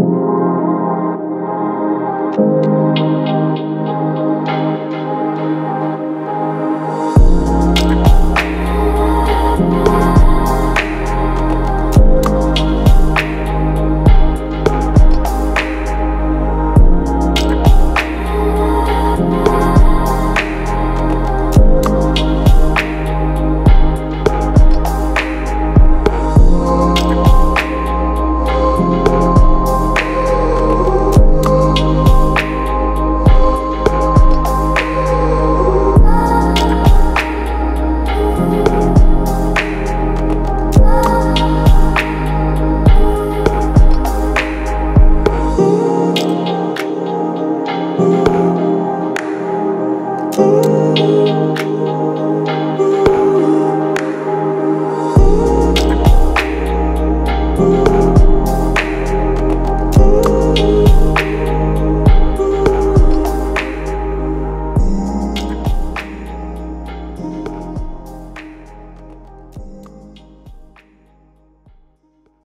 thank you you.